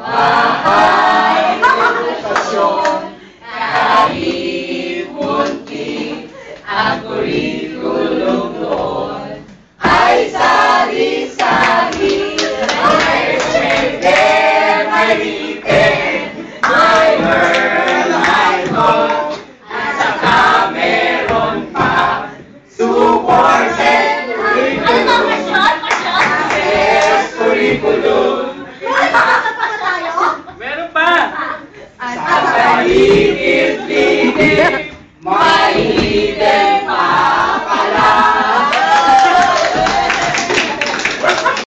Bahay, edukasyon, kahit munti, ang kurikulum doon ay sari-sari. May swerte, may written, may word, may God, at saka meron pa supported Ano ba, curriculum. curriculum. Sampai di